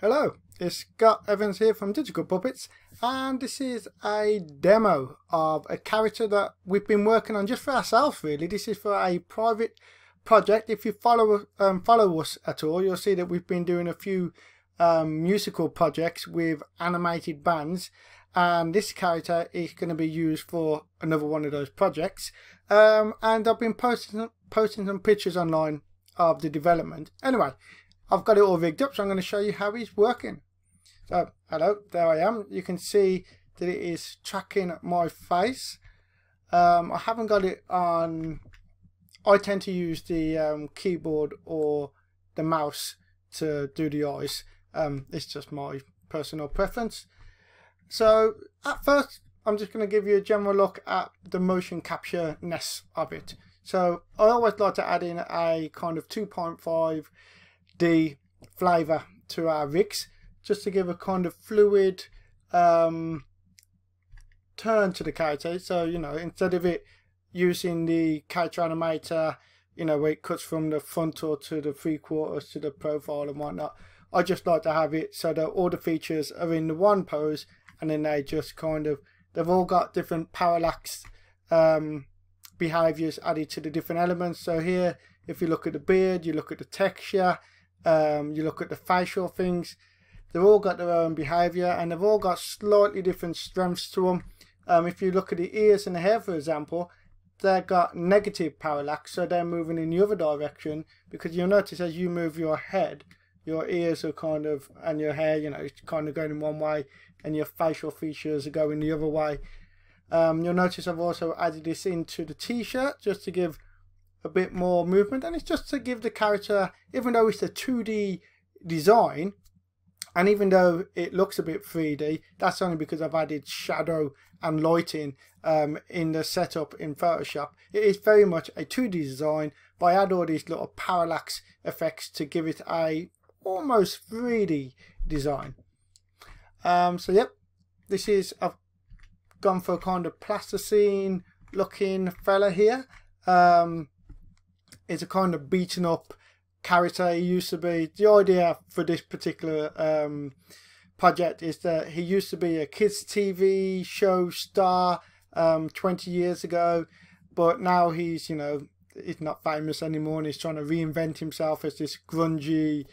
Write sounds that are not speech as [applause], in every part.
Hello, it's Scott Evans here from Digital Puppets and this is a demo of a character that we've been working on just for ourselves really. This is for a private project. If you follow um, follow us at all you'll see that we've been doing a few um, musical projects with animated bands and this character is going to be used for another one of those projects um, and I've been posting, posting some pictures online of the development. Anyway, I've got it all rigged up, so I'm going to show you how he's working. So, hello, there I am. You can see that it is tracking my face. Um, I haven't got it on... I tend to use the um, keyboard or the mouse to do the eyes. Um, it's just my personal preference. So, at first, I'm just going to give you a general look at the motion capture-ness of it. So, I always like to add in a kind of 2.5 the flavour to our rigs just to give a kind of fluid um, turn to the character. So, you know, instead of it using the character animator, you know, where it cuts from the frontal to the three quarters to the profile and whatnot, I just like to have it so that all the features are in the one pose and then they just kind of, they've all got different parallax um, behaviors added to the different elements. So here, if you look at the beard, you look at the texture, um, you look at the facial things, they've all got their own behavior and they've all got slightly different strengths to them. Um, if you look at the ears and the hair, for example, they've got negative parallax, so they're moving in the other direction because you'll notice as you move your head, your ears are kind of, and your hair, you know, it's kind of going in one way and your facial features are going the other way. Um, you'll notice I've also added this into the t-shirt just to give a bit more movement and it's just to give the character even though it's a 2D design and even though it looks a bit 3D that's only because I've added shadow and lighting um, in the setup in Photoshop. It is very much a 2D design but I add all these little parallax effects to give it a almost 3D design. Um, so yep this is I've gone for a kind of plasticine looking fella here. Um, is a kind of beaten up character he used to be. The idea for this particular um, project is that he used to be a kids TV show star um, 20 years ago, but now he's, you know, he's not famous anymore and he's trying to reinvent himself as this grungy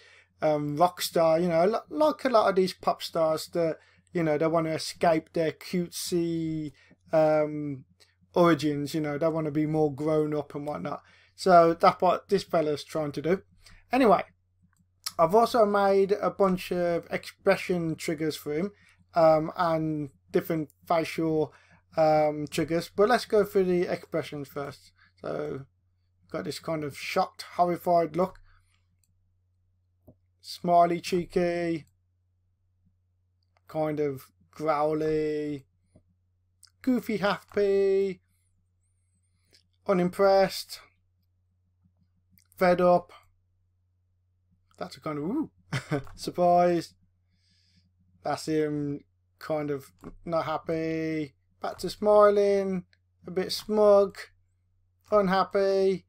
um, rock star, you know, like a lot of these pop stars that, you know, they want to escape their cutesy um, origins, you know, they want to be more grown up and whatnot. So that's what this fella's trying to do. Anyway, I've also made a bunch of expression triggers for him um, and different facial um, triggers. But let's go through the expressions first. So got this kind of shocked, horrified look. Smiley, cheeky, kind of growly, goofy, happy, unimpressed, fed up. That's a kind of ooh, [laughs] surprised. That's him kind of not happy. Back to smiling, a bit smug, unhappy,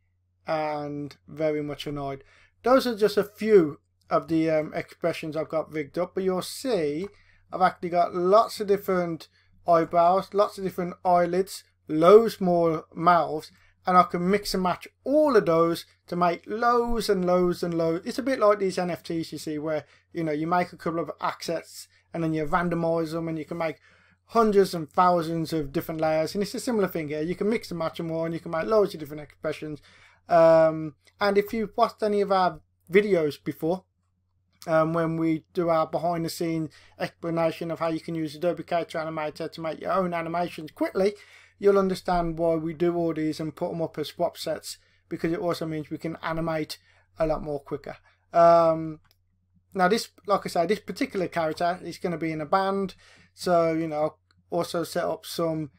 and very much annoyed. Those are just a few of the um, expressions I've got rigged up, but you'll see I've actually got lots of different eyebrows, lots of different eyelids, loads more mouths, and I can mix and match all of those to make loads and loads and loads. It's a bit like these NFTs you see where you know you make a couple of assets and then you randomize them and you can make hundreds and thousands of different layers and it's a similar thing here. You can mix and match them all and you can make loads of different expressions. Um, and if you've watched any of our videos before, um, when we do our behind the scenes explanation of how you can use Adobe Character Animator to make your own animations quickly, you'll understand why we do all these and put them up as swap sets because it also means we can animate a lot more quicker. Um, now this, like I say, this particular character is going to be in a band, so you know, also set up some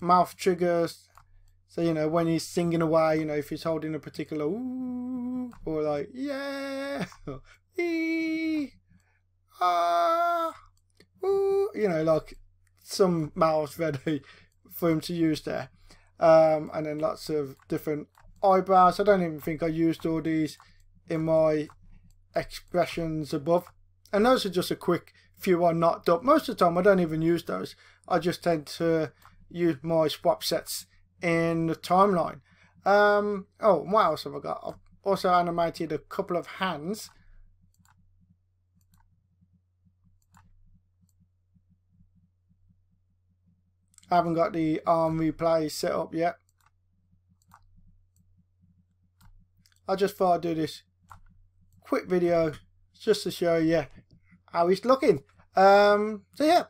mouth triggers. So you know, when he's singing away, you know, if he's holding a particular ooh or like yeah, [laughs] ee, ah, ooh, you know, like some mouths ready for him to use there. Um, and then lots of different eyebrows. I don't even think I used all these in my expressions above. and those are just a quick few I knocked up. Most of the time I don't even use those. I just tend to use my swap sets in the timeline. Um, oh, what else have I got? I've also animated a couple of hands. I haven't got the arm replay set up yet. I just thought I'd do this quick video just to show you how he's looking. Um, so yeah,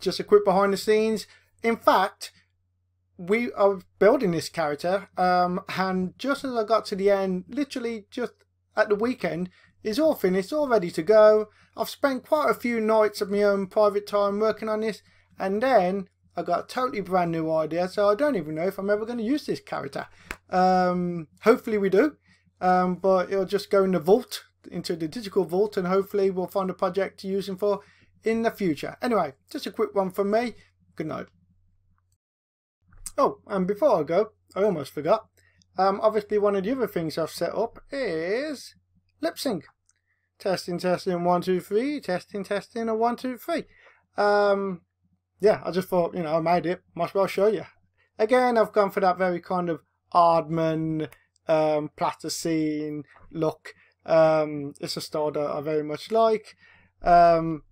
just a quick behind the scenes. In fact, we are building this character, um, and just as I got to the end, literally just at the weekend, it's all finished, all ready to go. I've spent quite a few nights of my own private time working on this, and then I got a totally brand new idea, so I don't even know if I'm ever going to use this character. Um, hopefully we do, um, but it'll just go in the vault, into the digital vault, and hopefully we'll find a project to use him for in the future. Anyway, just a quick one from me. Good night. Oh, and before I go, I almost forgot. Um, obviously, one of the other things I've set up is lip sync. Testing, testing, one, two, three. Testing, testing, a one, two, three. Um, yeah, I just thought, you know, I made it. Might as well show you. Again, I've gone for that very kind of Aardman, um, plasticine look. Um, it's a style that I very much like. Um,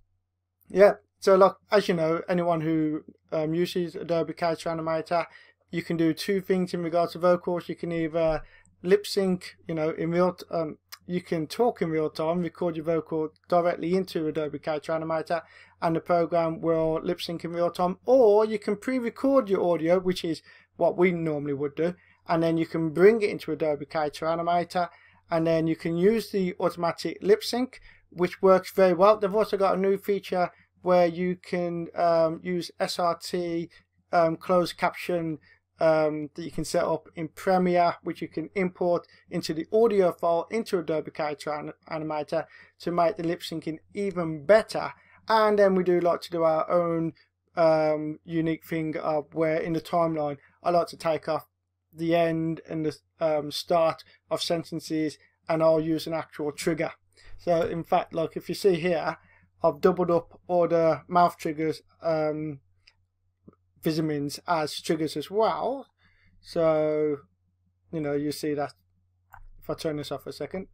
yeah, so like as you know, anyone who um, uses Adobe Character Animator, you can do two things in regards to vocals. You can either lip sync, you know, in real, um, you can talk in real time, record your vocal directly into Adobe Character Animator, and the program will lip sync in real time. Or you can pre-record your audio, which is what we normally would do, and then you can bring it into Adobe Character Animator, and then you can use the automatic lip sync, which works very well. They've also got a new feature where you can um, use SRT um, closed caption um, that you can set up in Premiere, which you can import into the audio file into Adobe Character Animator to make the lip syncing even better. And then we do like to do our own um, unique thing of where in the timeline I like to take off the end and the um, start of sentences and I'll use an actual trigger. So in fact, like if you see here, I've doubled up all the mouth triggers, um, Visemes as triggers as well. So, you know, you see that if I turn this off a second,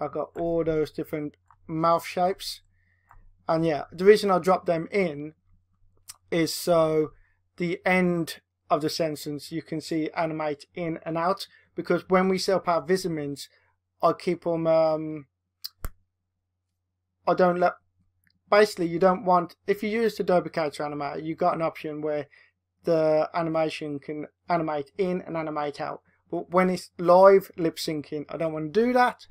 I've got all those different mouth shapes. And yeah, the reason I drop them in is so the end of the sentence you can see animate in and out because when we set up our Visemes, I keep them um, I don't let. Basically, you don't want if you use the Adobe Character Animator, you've got an option where the animation can animate in and animate out. But when it's live lip syncing, I don't want to do that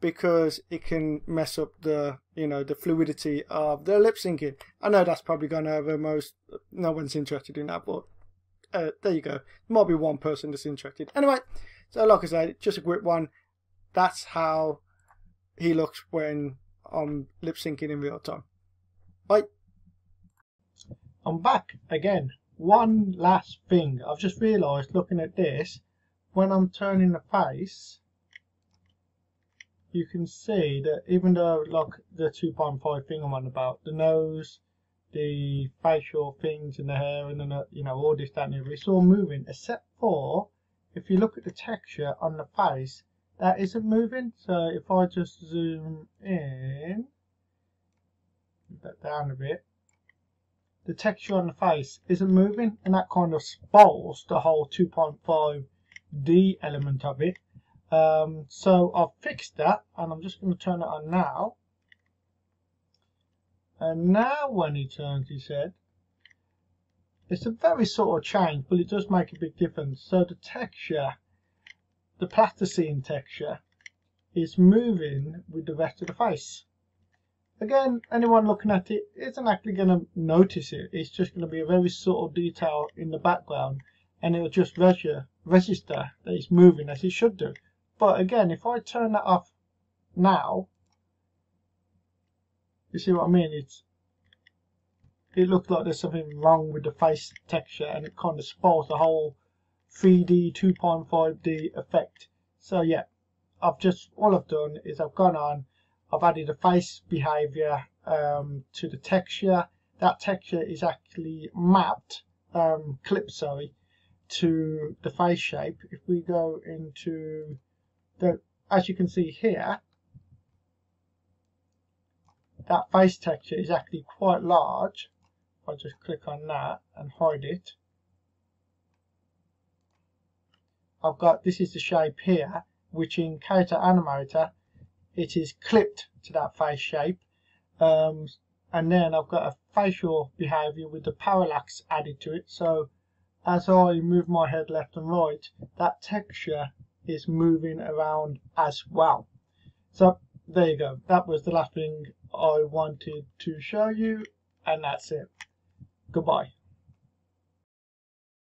because it can mess up the you know the fluidity of the lip syncing. I know that's probably going gone over most. No one's interested in that, but uh, there you go. Might be one person that's interested. Anyway, so like I said, just a quick one. That's how he looks when I'm lip syncing in real time. Bye. I'm back again. One last thing. I've just realised looking at this, when I'm turning the face, you can see that even though like the 2.5 thing I'm on about, the nose, the facial things and the hair and then uh, you know all this the other, it's all moving except for if you look at the texture on the face that isn't moving. So if I just zoom in, that down a bit, the texture on the face isn't moving and that kind of spoils the whole 2.5D element of it. Um, so I've fixed that and I'm just going to turn it on now. And now when he turns his head, it's a very sort of change, but it does make a big difference. So the texture the plasticine texture is moving with the rest of the face. Again, anyone looking at it isn't actually going to notice it. It's just going to be a very subtle detail in the background and it will just register, register that it's moving as it should do. But again, if I turn that off now, you see what I mean? It's It looks like there's something wrong with the face texture and it kind of spoils the whole 3D 2.5D effect. So yeah, I've just, all I've done is I've gone on, I've added a face behavior um, to the texture. That texture is actually mapped, um, clip sorry, to the face shape. If we go into the, as you can see here, that face texture is actually quite large. If I just click on that and hide it, I've got, this is the shape here, which in Character Animator, it is clipped to that face shape. Um, and then I've got a facial behavior with the parallax added to it. So as I move my head left and right, that texture is moving around as well. So there you go. That was the last thing I wanted to show you, and that's it. Goodbye.